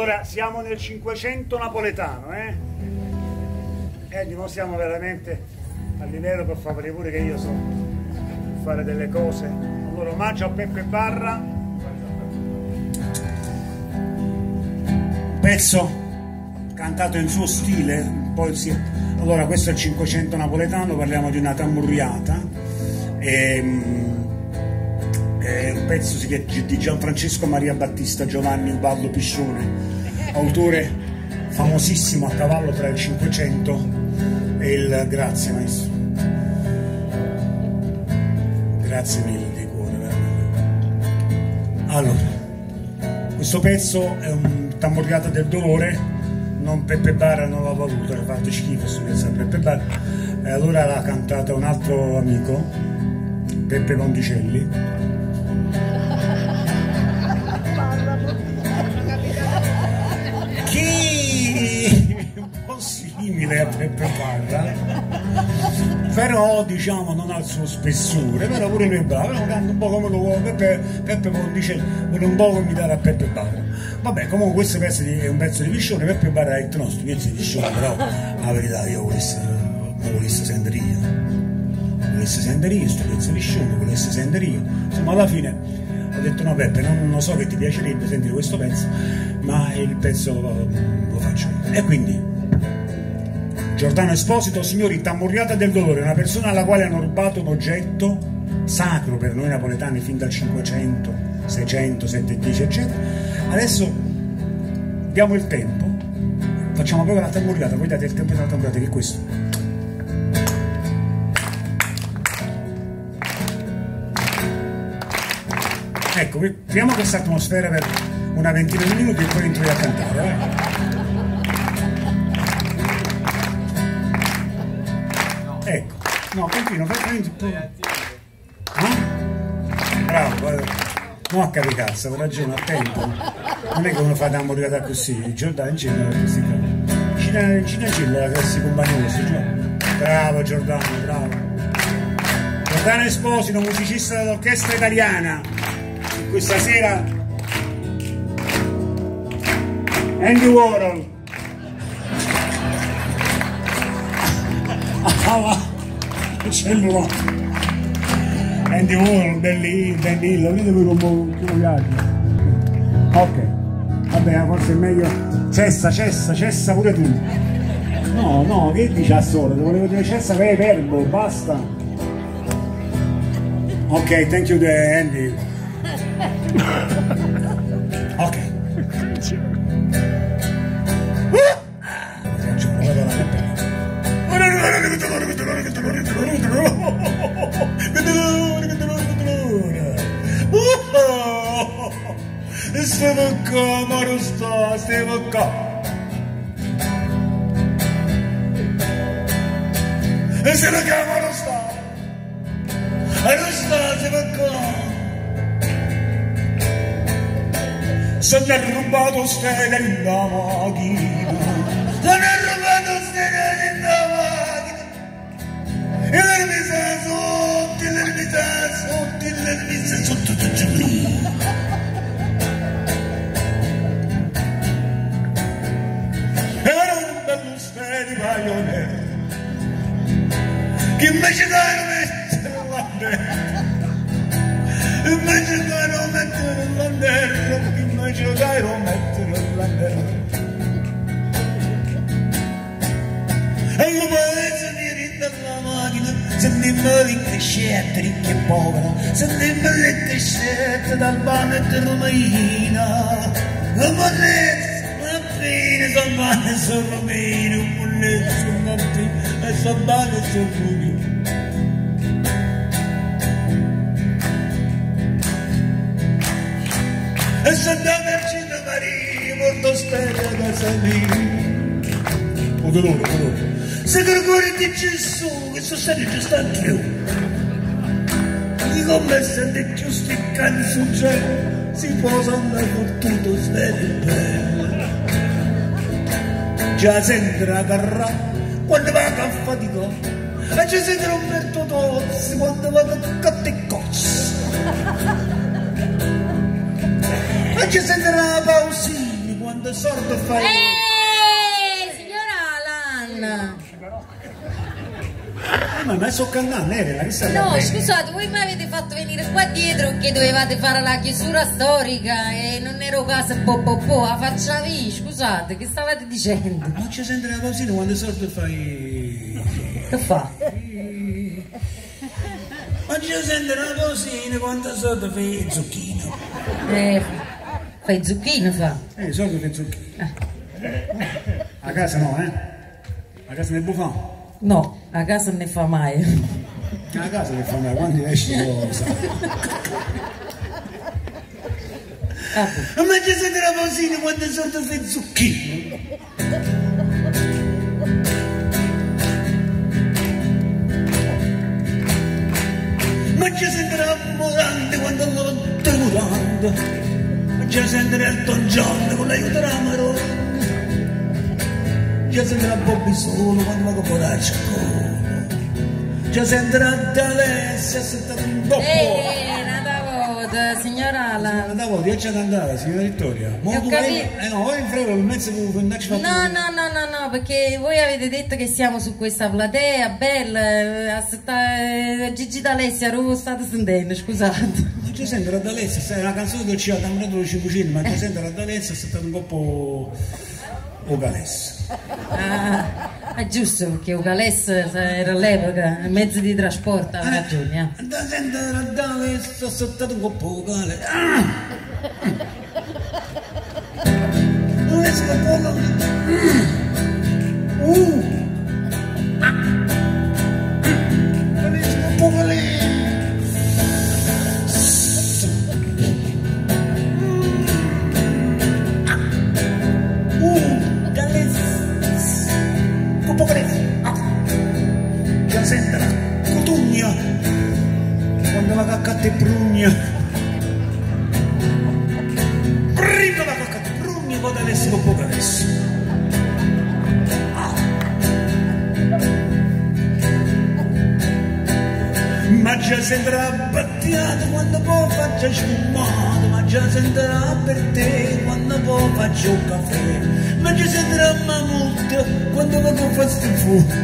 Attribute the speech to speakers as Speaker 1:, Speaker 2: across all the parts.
Speaker 1: Allora, siamo nel 500 napoletano, eh? E dimostriamo veramente a livello per favore pure che io so fare delle cose. Allora, omaggio a Peppe Barra. Pezzo cantato in suo stile, poi si... Allora, questo è il 500 napoletano, parliamo di una tamburriata. E, è un pezzo di Gianfrancesco Maria Battista Giovanni Ubaldo Piscione, autore famosissimo a cavallo tra il 500 e il grazie maestro. Grazie mille di cuore, veramente. Allora, questo pezzo è un tamburiata del dolore, non Peppe Barra non l'ha voluto, ha fatto schifo questo pezzo a Peppe Barra, e allora l'ha cantata un altro amico, Peppe Ponticelli simile a Peppe Parra. Però diciamo non ha il suo spessore però pure lui è bravo. È un un po' come lo vuole Peppe, Peppe dice vuole un po' imitare a Peppe Parra. Vabbè comunque questo è un pezzo di Piscione Peppe Parra è il nostro pezzo di Piscione però la verità io volessi, volessi sentire io. Volessi sentire io sto pezzo di Piscione volessi sentire io. Insomma alla fine ho detto no Peppe non, non so che ti piacerebbe sentire questo pezzo ma il pezzo lo, lo faccio io e quindi Giordano Esposito, signori, tammurriata del dolore, una persona alla quale hanno rubato un oggetto sacro per noi napoletani fin dal 500, 600, 710, eccetera. Adesso diamo il tempo, facciamo proprio la tammurriata, voi date il tempo della tammurriata, che è questo. Ecco, creiamo questa atmosfera per una ventina di minuti e poi entro a cantare. Eh? Ecco, no, continua, fai. Eh? Bravo, guarda. Non a caricazza, per ragione, attento. Non è che uno fa da da così, Giordano in genere così. Cina, Cina Cilla, la classe compagnosa, Bravo Giordano, bravo. Giordano Esposito, musicista dell'orchestra italiana. Questa sera Andy Warhol. Ah, cellula Andy Warhol, belli, bellillo, lì dove viaggio. Ok, vabbè, forse è meglio. Cessa, cessa, cessa pure tu. No, no, che dici a solo? Te volevo dire cessa che è verbo, basta. Ok, thank you Andy. okay. Sevka Marusta, Sevka. Sevka Marusta. Se ne ha rubato stelle nella macchina Se ne ha rubato stelle nella macchina E le mise sotto, le mise sotto, le mise sotto, tutto lì baionetto che invece dai non mettere l'anello invece dai non mettere l'anello che invece dai non mettere l'anello e lo paese vieni dalla macchina sentimmo di crescette ricche e povera sentimmo le crescette dal bagno romina la moneta fine sono male sono meno un mulletto sono notti e sono male e se da Vergine Maria molto stella da salire. O dolore, o dolore. Se Gregorio di Gesù che sono stati giusto a più. Di come sente giusto il canzone si può andare con tutto svegli bene già sente la carra quando va a fatica e ci sente Roberto Tozzi quando va a catte cozzi ci sente la Pausini quando sordo fai...
Speaker 2: Eeeh, signora Alan!
Speaker 1: Eh, ma me sto cantando, Elena, che stai
Speaker 2: No, scusate, voi mi avete fatto venire qua dietro che dovevate fare la chiusura storica e non ero casa po po po, la facciavi, scusate, che stavate dicendo?
Speaker 1: Ma ci senti la pausina quando sordo fai...
Speaker 2: Che fa?
Speaker 1: Ma ci senti la pausina quando sordo fai zucchino?
Speaker 2: Eh, fai zucchino fa.
Speaker 1: Eh, sordo fai il zucchino. A casa no, eh? A casa nel buffon?
Speaker 2: No, a casa non ne fa mai.
Speaker 1: A casa che fanno quando esci cosa?
Speaker 2: Ah,
Speaker 1: Ma ci senti la pausina quando sordo fai il zucchino? Ma ci senti la morante quando lo tremolando? Ci senti il Don John con l'aiuto marona? Ci senti la Bobby solo quando va a il Ci senti la D'Alessia se sta un po'
Speaker 2: Eh, signora Alan.
Speaker 1: Andavo, ti faccio cantare, signora Vittoria. Ma tu vai, eh no, vai in frego il mezzo che non ci.
Speaker 2: No, no, no, no, no, perché voi avete detto che siamo su questa platea bella, eh, aspettare Gigi D'Alessia, lo state sentendo, scusate.
Speaker 1: Ci sento la D'Alessia, sai, una canzone che ci ha cambiato le cinquecine, ma ci sento la D'Alessia, è stata un po' o Galessa.
Speaker 2: Ah, è giusto, perché Ucales era all'epoca, mezzo di trasporto, ha ragione. eh.
Speaker 1: Da sento la D'Alessia, è stata un po' Galessa. Ah! Non è stato un po' Uh! Prugna, poi Galles Copocres. Ma già sentirà battiato quando poi faccio sfumato, ma già sentirà per te quando poi faccio un caffè, ma già sentirà mammuto quando vado a fare sti foto,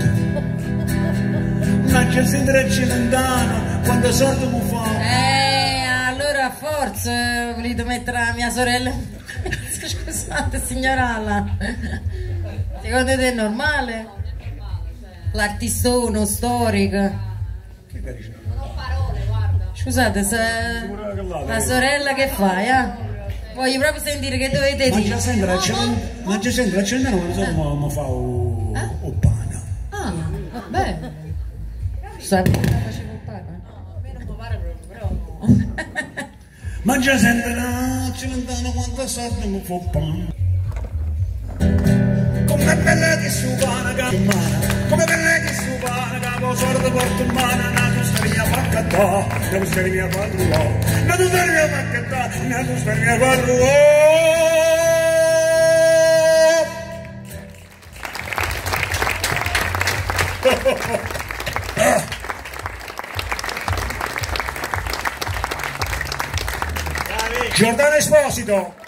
Speaker 1: ma già sentirà celentano quando sordo fa.
Speaker 2: Eh, allora forza, volete mettere la mia sorella? Scusate, signora Alla. Secondo te è normale? L'artistone storico. Scusate, se... la sorella che fai, eh? Voglio proprio sentire che dovete
Speaker 1: Ma già
Speaker 2: dire.
Speaker 1: ma già sentirà celentano quando sordo mi fa o, o pana.
Speaker 2: Ah, bene. Sai facevo il pane?
Speaker 1: Ma già sentirà celentano quando sordo mi fa pana. Come bella che su pana cammana, come bella che su pana capo sordo porto in mano, una custodia faccata, una custodia padrua, una custodia faccata, una custodia padrua. Giordano Esposito.